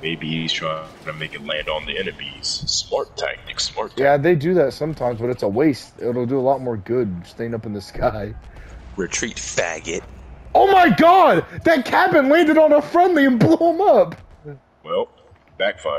Maybe he's trying to make it land on the enemies. Smart tactics, smart tactic. Yeah, they do that sometimes, but it's a waste. It'll do a lot more good staying up in the sky. Retreat, faggot. Oh my god! That cabin landed on a friendly and blew him up! Well, backfire.